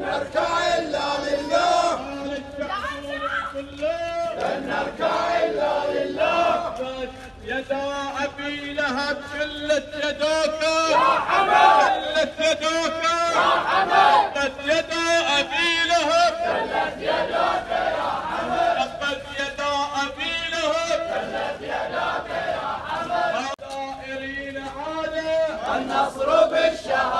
نركع إلا لله لن نركع إلا لله يدا أبي لهب قلت يداك يا حمد قلت يا حمد يدا أبي لهب قلت يداك يا حمد يدا أبي لهب يداك يا حمد عادة النصر بالشهادة.